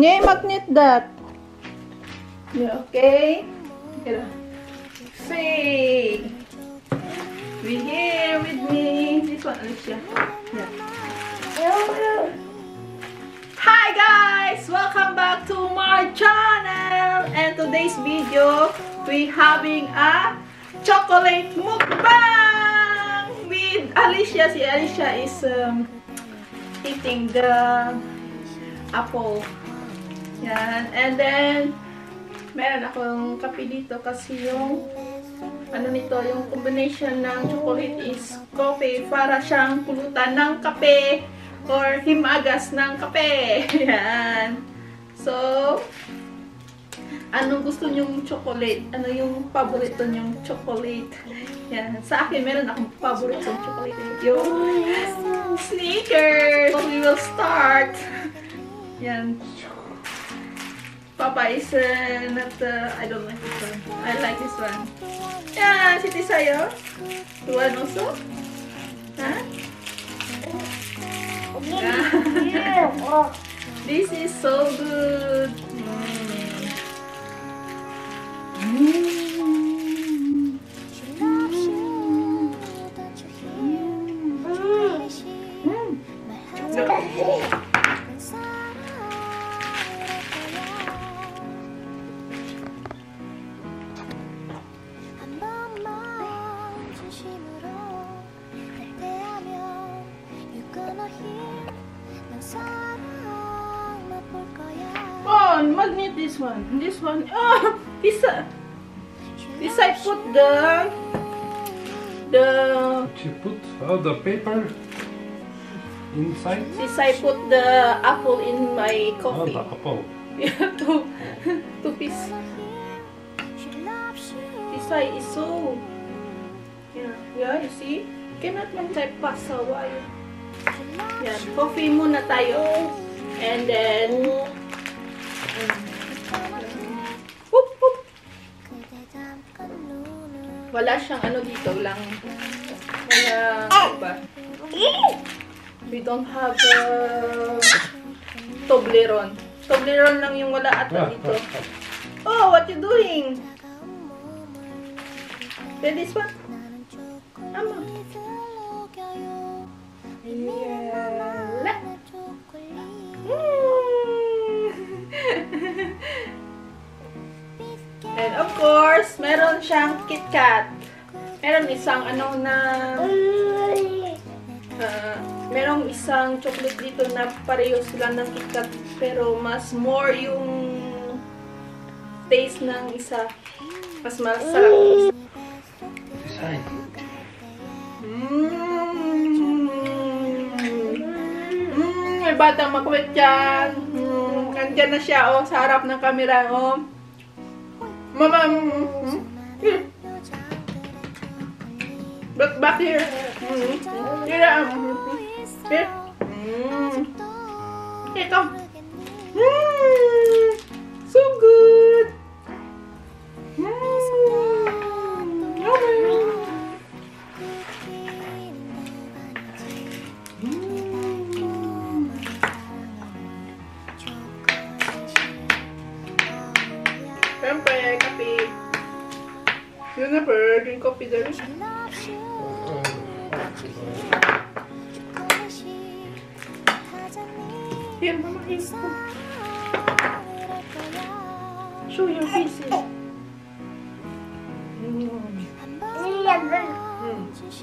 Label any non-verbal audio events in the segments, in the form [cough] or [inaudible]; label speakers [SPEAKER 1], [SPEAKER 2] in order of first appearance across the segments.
[SPEAKER 1] Yeah, magnet that. Yeah, okay. Here. We here with me. This one, Alicia. Yeah. Hi guys! Welcome back to my channel! And today's video, we having a chocolate mukbang with Alicia. Si Alicia is um, eating the apple. Yan. And then, meron akong kape dito kasi yung ano nito, yung combination ng chocolate is coffee para siyang pulutan ng kape or himagas ng kape. [laughs] Yan. So, anong gusto nyong chocolate? Ano yung paborito nyong chocolate? Yan. Sa akin, meron akong paborito chocolate. Yung Snickers! So, we will start. Yan. Papa is uh, not, uh, I don't like this one. I like this one. Yeah, Siti Sayo. You want also? Huh? Yeah. [laughs] this is so good. Mm. Oh, magnet this one. This one. Oh, this uh, this I put the the
[SPEAKER 2] You put all the paper inside.
[SPEAKER 1] this I put the apple in my
[SPEAKER 2] Oh,
[SPEAKER 1] coffee.
[SPEAKER 2] the apple. [laughs]
[SPEAKER 1] Yeah, two [laughs] two piece. This side is so yeah, yeah, you see? Cannot man tayo pasawa yun. Yan, coffee muna tayo. And then Wala siyang ano dito lang. Wala, ano ba? We don't have uh, Toblerone. Toblerone lang yung wala ata dito. Oh, what you doing? Then this one? Ama. [laughs] And of course, meron siyang KitKat. Meron isang ano na uh, merong isang chocolate dito na pareho sila ng KitKat pero mas more yung taste ng isa. Mas masarap.
[SPEAKER 2] Design.
[SPEAKER 1] Mmm. Mmm. May batang makuwit dyan. Mmm. Nandyan na siya, oh, sa harap ng camera, oh. Mama, mm, here. Back, back here. Mm. Here, um, here. Mm. Here, come. Mm. Siyempre, kape. Pa, drink coffee din. Here, mama, here. Show your faces. Mm.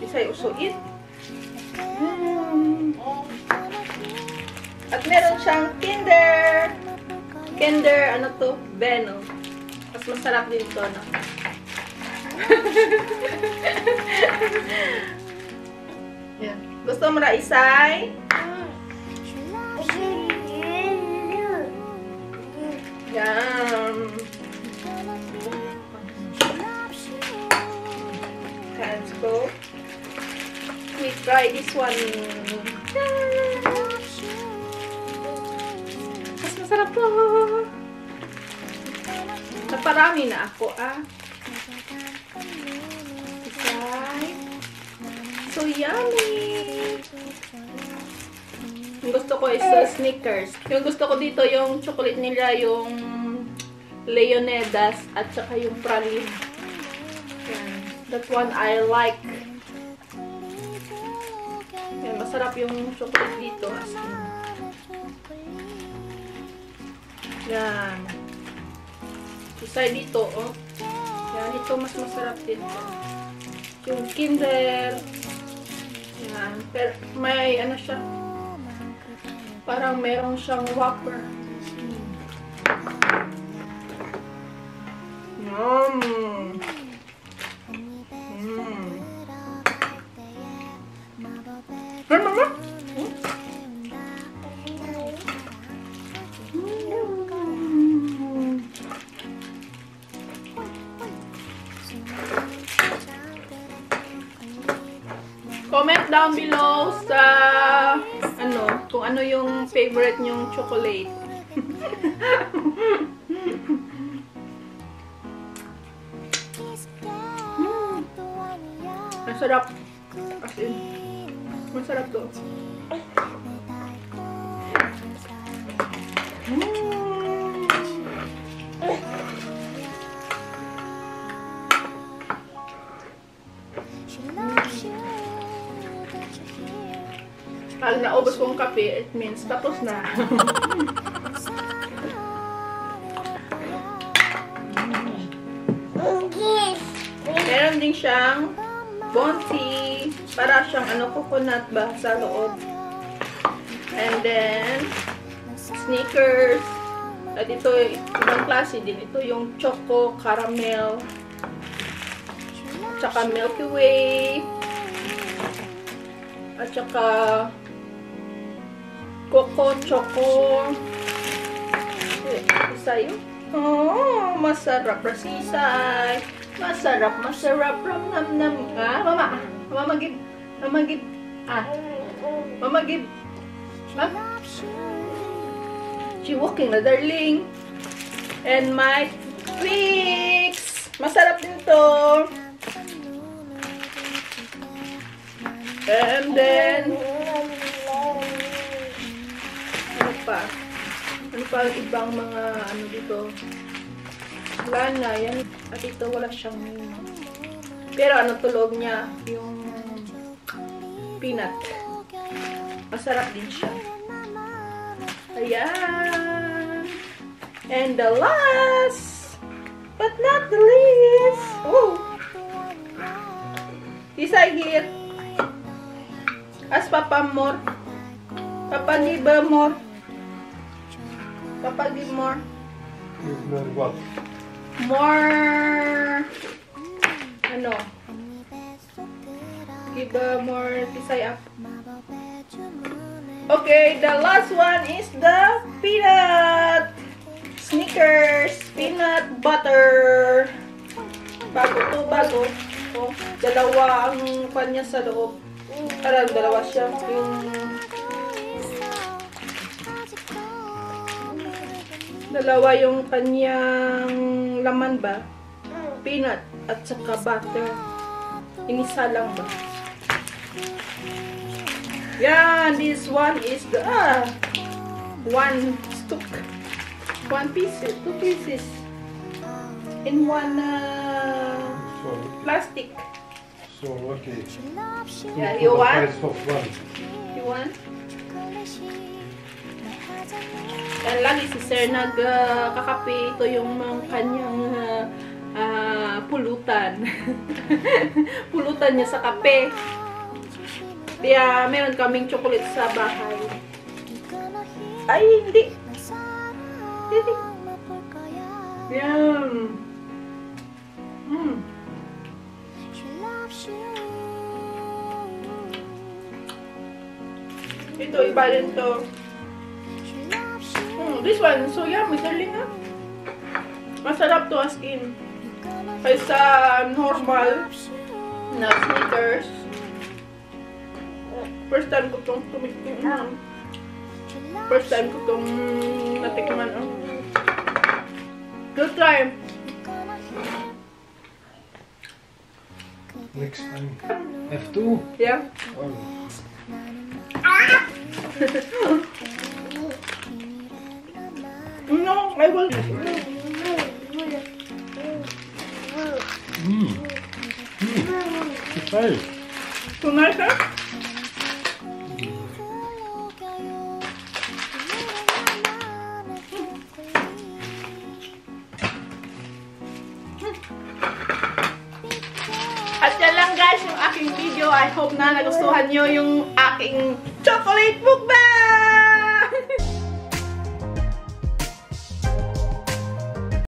[SPEAKER 1] Isa yung suit. Mm. At meron siyang Kinder. Kinder, ano to? Venom. Mas masarap din to, no? yeah. Gusto mo na isay? Yum. Let's go. We try this one. Mas masarap to. Naparami na ako, ah. Isay. So yummy. Gusto gusto ko is uh, Snickers. Yung gusto ko dito, yung chocolate nila, yung Leonidas at saka yung praline. That one I like. Yan, masarap yung chocolate dito. As. Yan. Isa dito, oh. Yan, ito mas masarap dito. Yung Kinder. Yan. Pero may ano siya. Parang meron siyang whopper. Yum! Down below sa ano, kung ano yung favorite nyong chocolate. [laughs] Mm. Masarap. As in, masarap to. Naubos kong kape, it means tapos na. Meron din siyang bounty. Para siyang ano, coconut ba sa loob. And then, sneakers. At ito, ibang klase din. Ito yung choco caramel. Tsaka Milky Way. At saka Coco Choco. Isa yun. Oh, masarap rasisay. Masarap, masarap ram nam nam. Ah, mama. Mama give. Mama give. Ah. Mama give. Ah. She walking na darling. And my Twix. Masarap din to. And then, pa? Ano pa ang ibang mga ano dito? Wala na, yan. At ito, wala siyang Pero ano tulog niya? Yung peanut. Masarap din siya. Ayan. And the last, but not the least. Oh! Isa here. As Papa more. Papa give more. Papa give more.
[SPEAKER 2] Give more what?
[SPEAKER 1] More. Ano? Give uh, more tisay up. Okay, the last one is the peanut. Snickers. Peanut butter. Bago to, bago. Oh, dalawa ang kanya sa loob. Parang dalawa siya. Yung dalawa yung kanyang laman ba? Peanut at saka butter. Inisa lang ba? Yan, this one is the ah, one stick. One piece, two pieces. In one uh, plastic.
[SPEAKER 2] so okay.
[SPEAKER 1] Yeah, you want? You want? Yan lagi si Sir nagkakape. Ito yung mga kanyang ah, ah, pulutan. [laughs] pulutan niya sa kape. Kaya meron kaming chocolate sa bahay. Ay, hindi. Hindi. Yan. Mm. Ito, iba rin to. This one, so yummy, darling ha. Masarap to as in. Kaysa normal na sneakers. First time ko itong tumikim. First time ko itong natikman. Oh. Good try.
[SPEAKER 2] Next time. F2.
[SPEAKER 1] Yeah.
[SPEAKER 2] Oh. [laughs]
[SPEAKER 1] I will...
[SPEAKER 2] Mmm. Okay.
[SPEAKER 1] So nice, eh? At yan lang guys yung aking video. I hope na nagustuhan nyo yung aking chocolate mukbang!